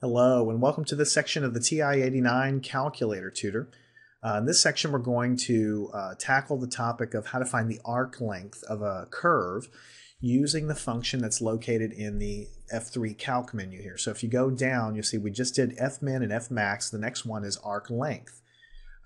Hello and welcome to this section of the TI-89 Calculator Tutor. Uh, in this section we're going to uh, tackle the topic of how to find the arc length of a curve using the function that's located in the F3 calc menu here. So if you go down you'll see we just did Fmin and Fmax, the next one is arc length.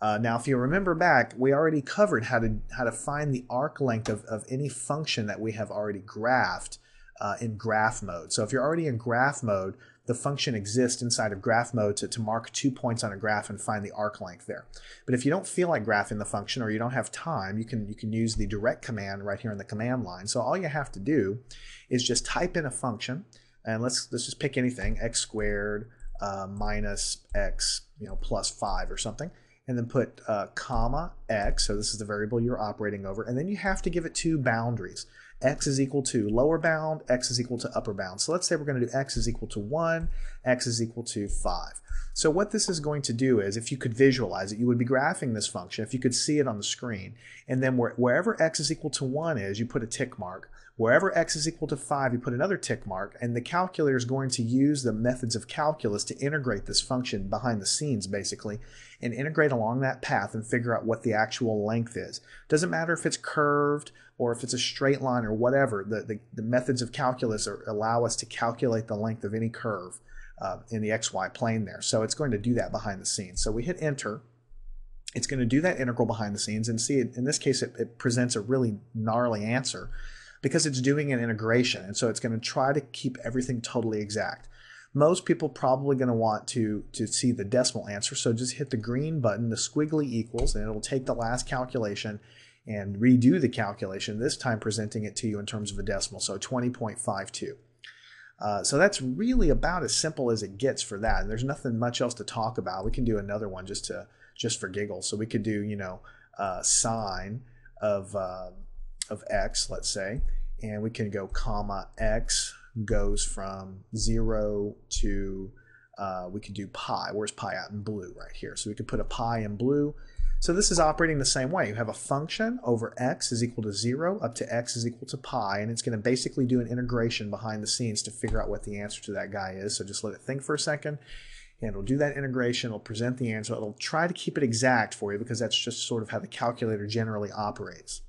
Uh, now if you remember back we already covered how to, how to find the arc length of, of any function that we have already graphed uh, in graph mode. So if you're already in graph mode the function exists inside of graph mode to, to mark two points on a graph and find the arc length there. But if you don't feel like graphing the function or you don't have time, you can, you can use the direct command right here in the command line. So all you have to do is just type in a function and let's, let's just pick anything, x squared uh, minus x you know, plus 5 or something and then put uh, comma x, so this is the variable you're operating over, and then you have to give it two boundaries x is equal to lower bound, x is equal to upper bound. So let's say we're going to do x is equal to 1, x is equal to 5. So what this is going to do is, if you could visualize it, you would be graphing this function, if you could see it on the screen, and then wherever x is equal to 1 is, you put a tick mark. Wherever x is equal to 5, you put another tick mark, and the calculator is going to use the methods of calculus to integrate this function behind the scenes, basically, and integrate along that path and figure out what the actual length is. Doesn't matter if it's curved or if it's a straight line or whatever, the, the, the methods of calculus are, allow us to calculate the length of any curve uh, in the xy plane there. So it's going to do that behind the scenes. So we hit enter. It's going to do that integral behind the scenes and see it, in this case it, it presents a really gnarly answer because it's doing an integration and so it's going to try to keep everything totally exact. Most people probably going to want to, to see the decimal answer, so just hit the green button, the squiggly equals, and it'll take the last calculation and redo the calculation, this time presenting it to you in terms of a decimal, so 20.52. Uh, so that's really about as simple as it gets for that. And there's nothing much else to talk about. We can do another one just to just for giggles. So we could do, you know, uh, sine of uh, of x, let's say, and we can go comma x goes from zero to uh, we could do pi. Where's pi at in blue right here? So we could put a pi in blue so this is operating the same way. You have a function over x is equal to 0 up to x is equal to pi, and it's going to basically do an integration behind the scenes to figure out what the answer to that guy is. So just let it think for a second, and it'll do that integration. It'll present the answer. It'll try to keep it exact for you because that's just sort of how the calculator generally operates.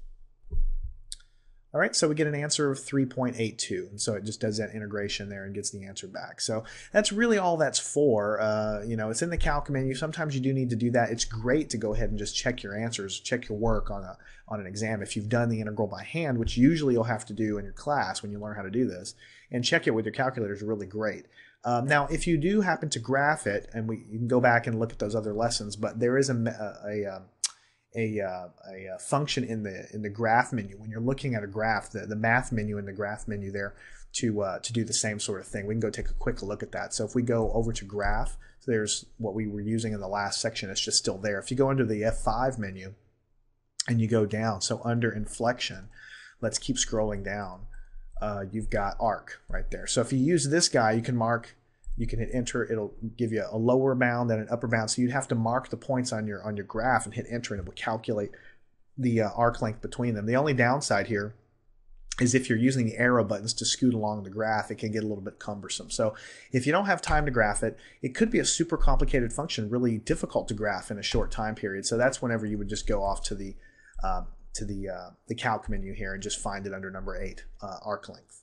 All right, so we get an answer of 3.82, and so it just does that integration there and gets the answer back. So that's really all that's for. Uh, you know, it's in the calc menu. Sometimes you do need to do that. It's great to go ahead and just check your answers, check your work on a on an exam if you've done the integral by hand, which usually you'll have to do in your class when you learn how to do this, and check it with your calculator is really great. Um, now, if you do happen to graph it, and we you can go back and look at those other lessons, but there is a, a, a um, a, uh, a, uh, function in the in the graph menu. When you're looking at a graph the, the math menu in the graph menu there to uh, to do the same sort of thing. We can go take a quick look at that. So if we go over to graph so there's what we were using in the last section. It's just still there. If you go under the F5 menu and you go down so under inflection let's keep scrolling down uh, you've got arc right there. So if you use this guy you can mark you can hit enter it'll give you a lower bound and an upper bound. So you'd have to mark the points on your on your graph and hit enter and it will calculate the uh, arc length between them. The only downside here is if you're using the arrow buttons to scoot along the graph it can get a little bit cumbersome. So if you don't have time to graph it it could be a super complicated function really difficult to graph in a short time period. So that's whenever you would just go off to the uh, to the uh, the calc menu here and just find it under number eight uh, arc length